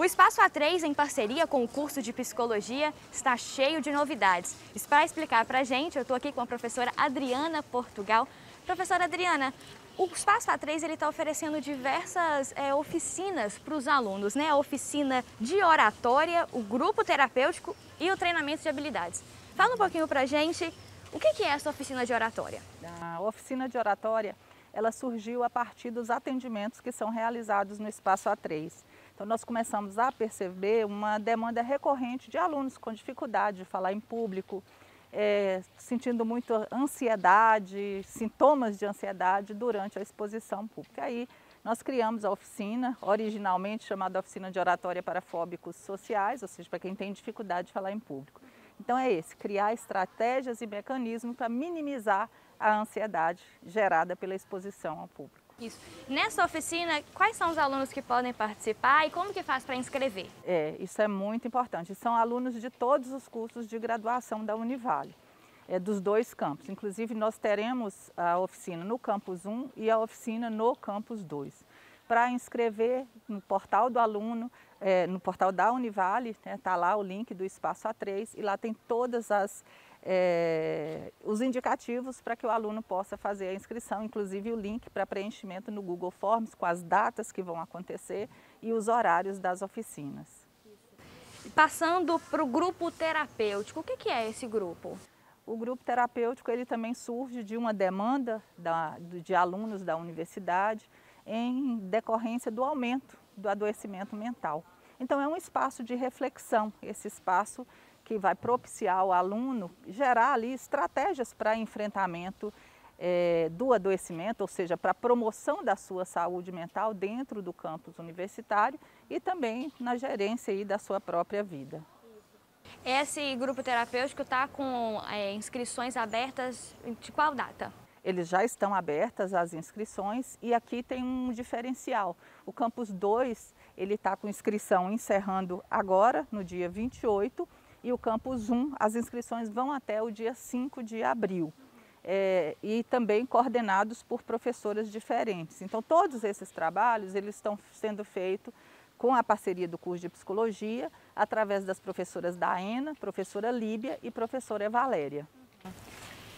O Espaço A3, em parceria com o curso de Psicologia, está cheio de novidades. Para explicar para a gente, eu estou aqui com a professora Adriana Portugal. Professora Adriana, o Espaço A3 está oferecendo diversas é, oficinas para os alunos, né? A oficina de oratória, o grupo terapêutico e o treinamento de habilidades. Fala um pouquinho para a gente o que é essa oficina de oratória. A oficina de oratória ela surgiu a partir dos atendimentos que são realizados no Espaço A3. Então nós começamos a perceber uma demanda recorrente de alunos com dificuldade de falar em público, é, sentindo muita ansiedade, sintomas de ansiedade durante a exposição pública. Aí nós criamos a oficina, originalmente chamada Oficina de Oratória para Fóbicos Sociais, ou seja, para quem tem dificuldade de falar em público. Então é esse, criar estratégias e mecanismos para minimizar a ansiedade gerada pela exposição ao público. Isso. Nessa oficina, quais são os alunos que podem participar e como que faz para inscrever? É, isso é muito importante. São alunos de todos os cursos de graduação da Univale, é, dos dois campos. Inclusive, nós teremos a oficina no campus 1 e a oficina no campus 2. Para inscrever no portal do aluno, é, no portal da Univale, está né, tá lá o link do Espaço A3 e lá tem todas as é, os indicativos para que o aluno possa fazer a inscrição, inclusive o link para preenchimento no Google Forms com as datas que vão acontecer e os horários das oficinas. Passando para o grupo terapêutico, o que, que é esse grupo? O grupo terapêutico ele também surge de uma demanda da, de alunos da universidade em decorrência do aumento do adoecimento mental. Então é um espaço de reflexão, esse espaço que vai propiciar ao aluno gerar ali estratégias para enfrentamento é, do adoecimento, ou seja, para promoção da sua saúde mental dentro do campus universitário e também na gerência aí da sua própria vida. Esse grupo terapêutico está com é, inscrições abertas de qual data? Eles já estão abertas as inscrições e aqui tem um diferencial. O campus 2, ele está com inscrição encerrando agora, no dia 28, e o campus 1, as inscrições vão até o dia 5 de abril. É, e também coordenados por professoras diferentes. Então, todos esses trabalhos eles estão sendo feitos com a parceria do curso de Psicologia, através das professoras Daena, professora Líbia e professora Valéria.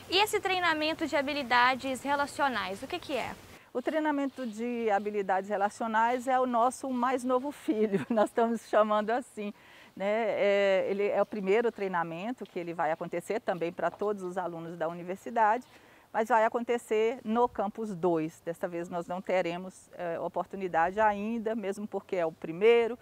E esse treinamento de habilidades relacionais, o que, que é? O treinamento de habilidades relacionais é o nosso mais novo filho, nós estamos chamando assim. Né? É, ele é o primeiro treinamento que ele vai acontecer também para todos os alunos da universidade, mas vai acontecer no campus 2. Desta vez nós não teremos é, oportunidade ainda, mesmo porque é o primeiro.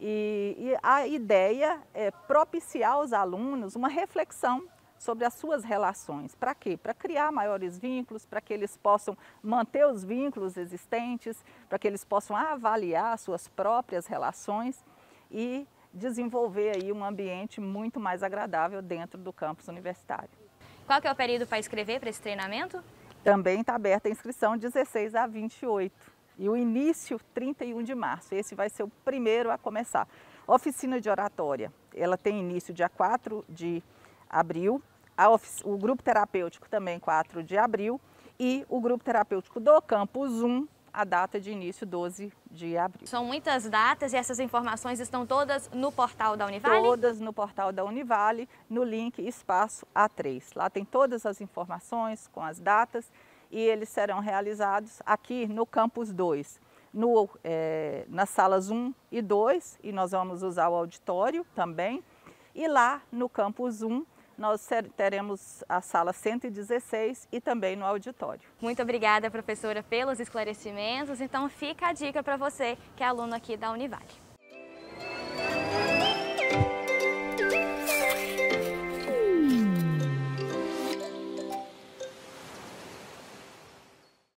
E, e a ideia é propiciar aos alunos uma reflexão sobre as suas relações. Para quê? Para criar maiores vínculos, para que eles possam manter os vínculos existentes, para que eles possam avaliar suas próprias relações e desenvolver aí um ambiente muito mais agradável dentro do campus universitário. Qual que é o período para escrever para esse treinamento? Também está aberta a inscrição 16 a 28 e o início 31 de março. Esse vai ser o primeiro a começar. Oficina de oratória, ela tem início dia 4 de abril, o grupo terapêutico também 4 de abril e o grupo terapêutico do campus 1 a data de início 12 de abril. São muitas datas e essas informações estão todas no portal da Univale? Todas no portal da Univale, no link Espaço A3. Lá tem todas as informações com as datas e eles serão realizados aqui no campus 2, no, é, nas salas 1 e 2, e nós vamos usar o auditório também, e lá no campus 1 nós teremos a sala 116 e também no auditório. Muito obrigada, professora, pelos esclarecimentos. Então fica a dica para você que é aluno aqui da Univale.